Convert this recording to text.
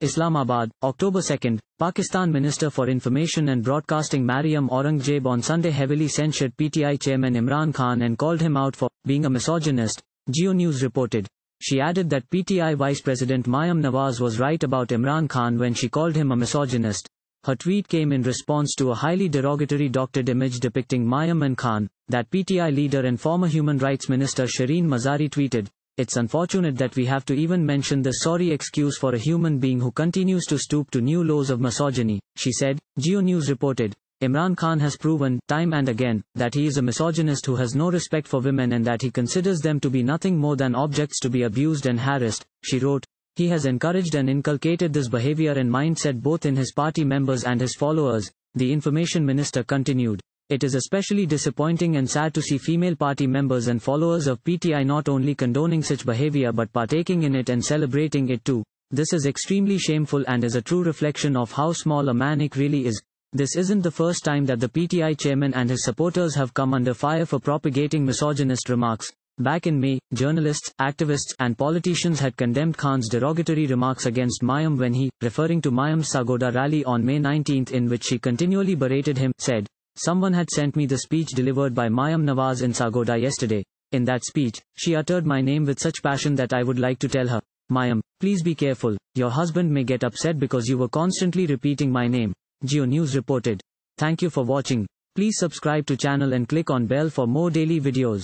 Islamabad, October 2, Pakistan Minister for Information and Broadcasting Marriyum Aurangzeb on Sunday heavily censured PTI chairman Imran Khan and called him out for being a misogynist, Geo News reported. She added that PTI Vice President Maryam Nawaz was right about Imran Khan when she called him a misogynist. Her tweet came in response to a highly derogatory doctored image depicting Maryam and Khan, that PTI leader and former Human Rights Minister Shireen Mazari tweeted, it's unfortunate that we have to even mention this sorry excuse for a human being who continues to stoop to new lows of misogyny, she said. Geo News reported. Imran Khan has proven, time and again, that he is a misogynist who has no respect for women and that he considers them to be nothing more than objects to be abused and harassed, she wrote. He has encouraged and inculcated this behavior and mindset both in his party members and his followers, the information minister continued. It is especially disappointing and sad to see female party members and followers of PTI not only condoning such behavior but partaking in it and celebrating it too. This is extremely shameful and is a true reflection of how small a manic really is. This isn't the first time that the PTI chairman and his supporters have come under fire for propagating misogynist remarks. Back in May, journalists, activists, and politicians had condemned Khan's derogatory remarks against Maryam when he, referring to Maryam's Sargodha rally on May 19 in which she continually berated him, said, Someone had sent me the speech delivered by Maryam Nawaz in Sargodha yesterday. In that speech, she uttered my name with such passion that I would like to tell her, Maryam, please be careful, your husband may get upset because you were constantly repeating my name. Geo News reported. Thank you for watching. Please subscribe to channel and click on bell for more daily videos.